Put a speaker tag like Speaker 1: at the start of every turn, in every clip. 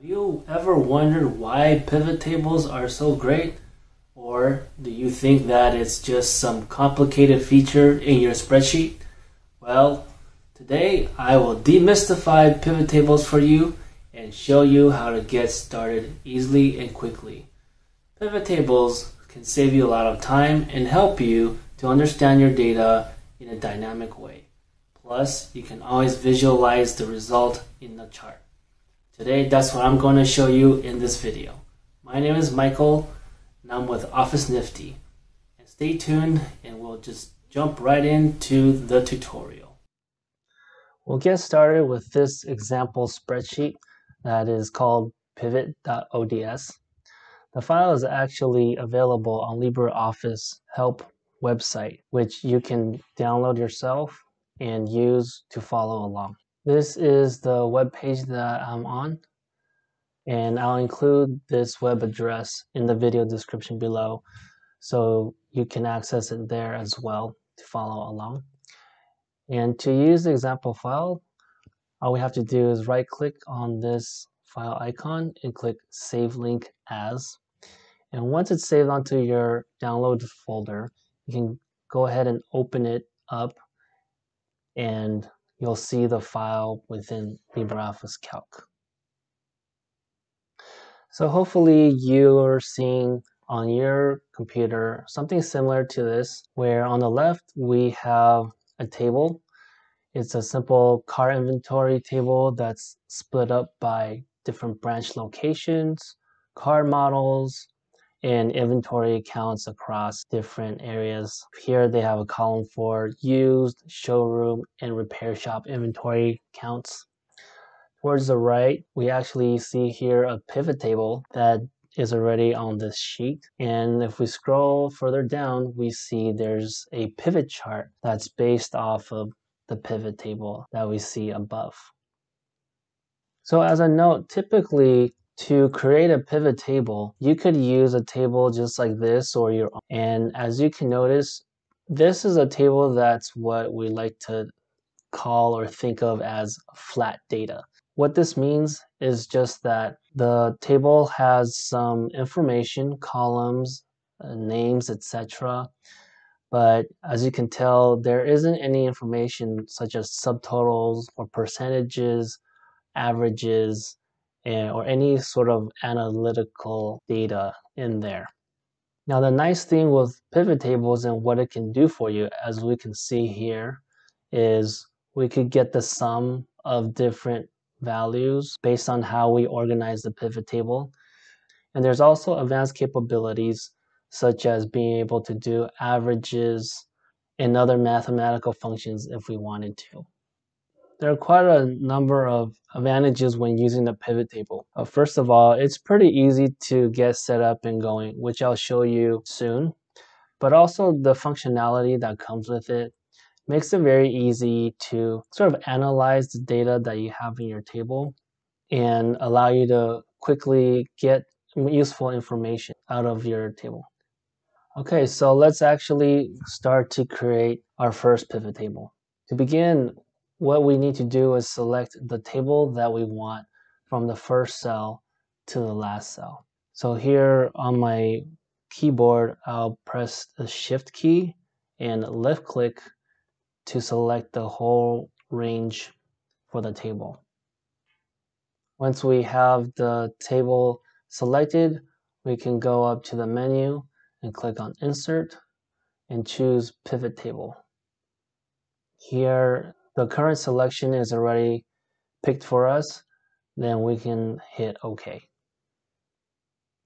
Speaker 1: Have you ever wondered why pivot tables are so great? Or do you think that it's just some complicated feature in your spreadsheet? Well, today I will demystify pivot tables for you and show you how to get started easily and quickly. Pivot tables can save you a lot of time and help you to understand your data in a dynamic way. Plus, you can always visualize the result in the chart. Today, that's what I'm going to show you in this video. My name is Michael, and I'm with Office Nifty. And stay tuned, and we'll just jump right into the tutorial. We'll get started with this example spreadsheet that is called pivot.ods. The file is actually available on LibreOffice Help website, which you can download yourself and use to follow along. This is the web page that I'm on, and I'll include this web address in the video description below so you can access it there as well to follow along. And to use the example file, all we have to do is right click on this file icon and click Save Link As. And once it's saved onto your download folder, you can go ahead and open it up and you'll see the file within LibreOffice Calc. So hopefully you're seeing on your computer something similar to this, where on the left we have a table. It's a simple car inventory table that's split up by different branch locations, car models, and inventory accounts across different areas. Here they have a column for used, showroom, and repair shop inventory counts. Towards the right, we actually see here a pivot table that is already on this sheet. And if we scroll further down, we see there's a pivot chart that's based off of the pivot table that we see above. So as a note, typically to create a pivot table, you could use a table just like this or your own. And as you can notice, this is a table that's what we like to call or think of as flat data. What this means is just that the table has some information, columns, uh, names, etc. But as you can tell, there isn't any information such as subtotals or percentages, averages, or any sort of analytical data in there. Now the nice thing with pivot tables and what it can do for you, as we can see here, is we could get the sum of different values based on how we organize the pivot table. And there's also advanced capabilities such as being able to do averages and other mathematical functions if we wanted to. There are quite a number of advantages when using the pivot table. Uh, first of all, it's pretty easy to get set up and going, which I'll show you soon. But also the functionality that comes with it makes it very easy to sort of analyze the data that you have in your table and allow you to quickly get useful information out of your table. Okay, so let's actually start to create our first pivot table. To begin, what we need to do is select the table that we want from the first cell to the last cell. So here on my keyboard, I'll press the shift key and left click to select the whole range for the table. Once we have the table selected, we can go up to the menu and click on insert and choose pivot table. Here the current selection is already picked for us, then we can hit OK.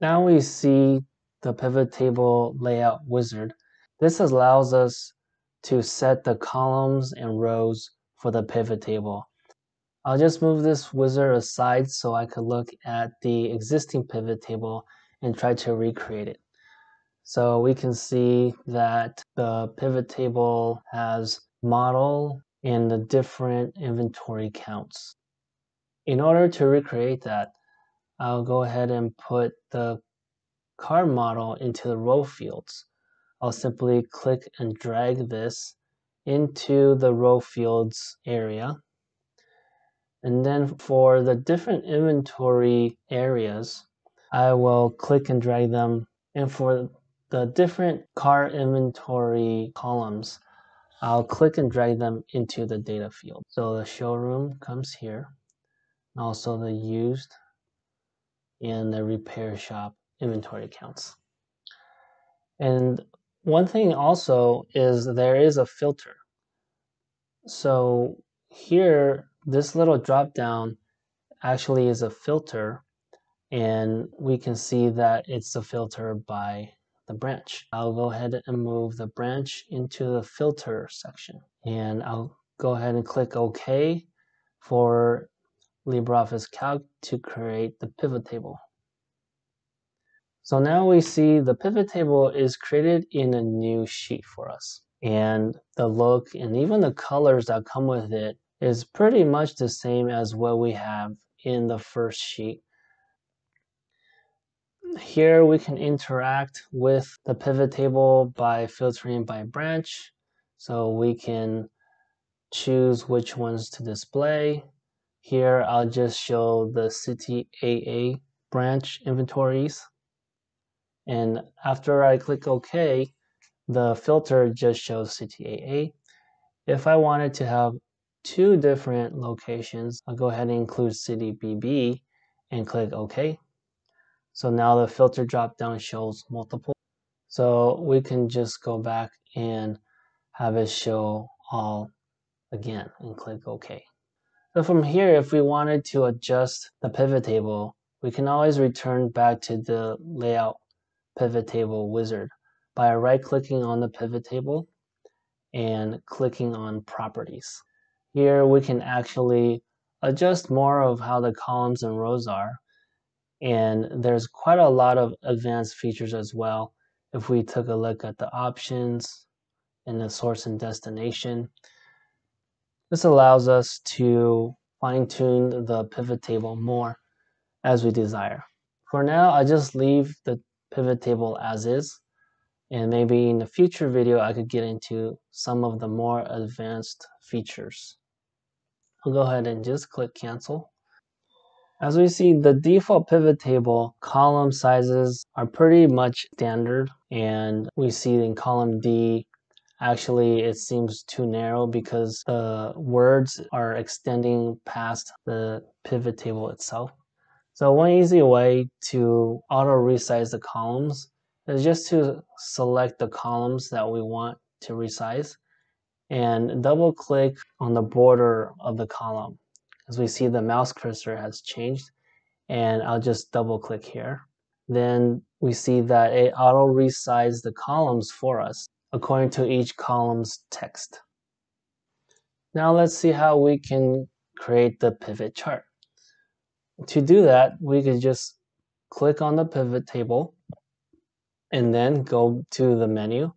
Speaker 1: Now we see the pivot table layout wizard. This allows us to set the columns and rows for the pivot table. I'll just move this wizard aside so I could look at the existing pivot table and try to recreate it. So we can see that the pivot table has model, and the different inventory counts. In order to recreate that, I'll go ahead and put the car model into the row fields. I'll simply click and drag this into the row fields area. And then for the different inventory areas, I will click and drag them. And for the different car inventory columns, I'll click and drag them into the data field. So the showroom comes here, also the used and the repair shop inventory accounts. And one thing also is there is a filter. So here, this little drop down actually is a filter and we can see that it's a filter by the branch. I'll go ahead and move the branch into the filter section and I'll go ahead and click OK for LibreOffice Calc to create the pivot table. So now we see the pivot table is created in a new sheet for us. And the look and even the colors that come with it is pretty much the same as what we have in the first sheet. Here we can interact with the pivot table by filtering by branch. So we can choose which ones to display. Here I'll just show the City AA branch inventories. And after I click OK, the filter just shows City AA. If I wanted to have two different locations, I'll go ahead and include City BB and click OK. So now the filter drop down shows multiple. So we can just go back and have it show all again and click OK. So from here, if we wanted to adjust the pivot table, we can always return back to the layout pivot table wizard by right clicking on the pivot table and clicking on properties. Here we can actually adjust more of how the columns and rows are and there's quite a lot of advanced features as well. If we took a look at the options and the source and destination, this allows us to fine tune the pivot table more as we desire. For now, I just leave the pivot table as is. And maybe in the future video, I could get into some of the more advanced features. I'll go ahead and just click cancel. As we see, the default pivot table column sizes are pretty much standard. And we see in column D, actually it seems too narrow because the words are extending past the pivot table itself. So one easy way to auto resize the columns is just to select the columns that we want to resize and double click on the border of the column as we see the mouse cursor has changed and I'll just double click here. Then we see that it auto resizes the columns for us according to each column's text. Now let's see how we can create the pivot chart. To do that, we could just click on the pivot table and then go to the menu,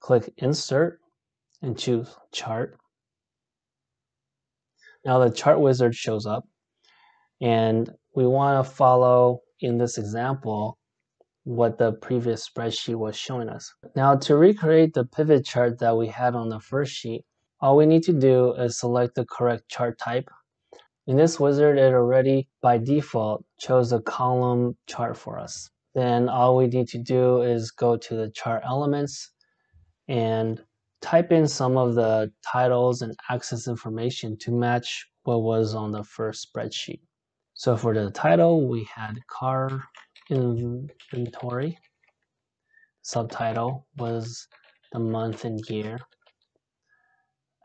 Speaker 1: click insert and choose chart. Now the chart wizard shows up and we want to follow in this example what the previous spreadsheet was showing us. Now to recreate the pivot chart that we had on the first sheet, all we need to do is select the correct chart type. In this wizard, it already by default chose a column chart for us. Then all we need to do is go to the chart elements and type in some of the titles and axis information to match what was on the first spreadsheet. So for the title, we had car inventory. Subtitle was the month and year.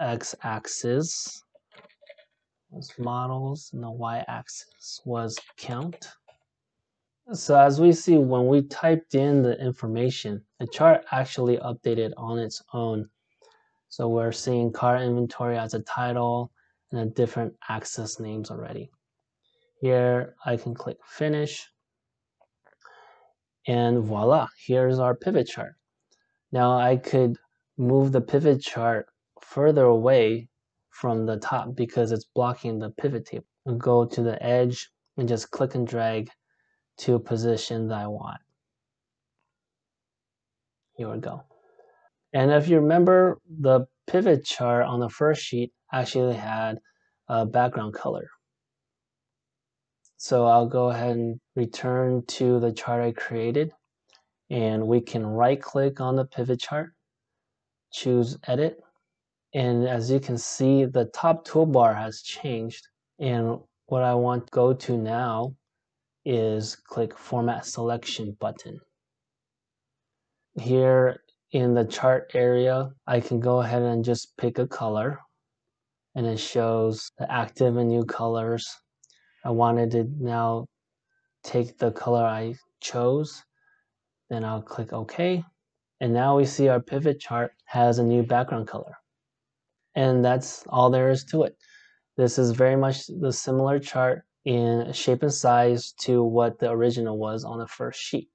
Speaker 1: X-axis was models and the y-axis was count. So as we see, when we typed in the information, the chart actually updated on its own so we're seeing car inventory as a title and a different axis names already. Here I can click finish and voila, here's our pivot chart. Now I could move the pivot chart further away from the top because it's blocking the pivot table. I'll go to the edge and just click and drag to a position that I want. Here we go. And if you remember, the pivot chart on the first sheet actually had a background color. So I'll go ahead and return to the chart I created and we can right click on the pivot chart, choose edit. And as you can see, the top toolbar has changed. And what I want to go to now is click format selection button. Here in the chart area, I can go ahead and just pick a color and it shows the active and new colors. I wanted to now take the color I chose, then I'll click OK. And now we see our pivot chart has a new background color. And that's all there is to it. This is very much the similar chart in shape and size to what the original was on the first sheet.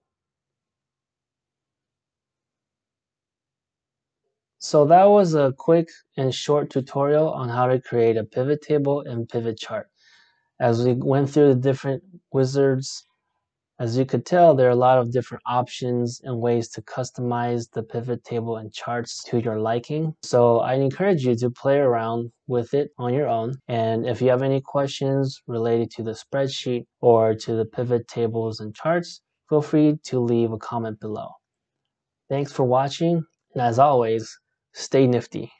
Speaker 1: So that was a quick and short tutorial on how to create a pivot table and pivot chart. As we went through the different wizards, as you could tell, there are a lot of different options and ways to customize the pivot table and charts to your liking. So I encourage you to play around with it on your own. And if you have any questions related to the spreadsheet or to the pivot tables and charts, feel free to leave a comment below. Thanks for watching, and as always, stay nifty.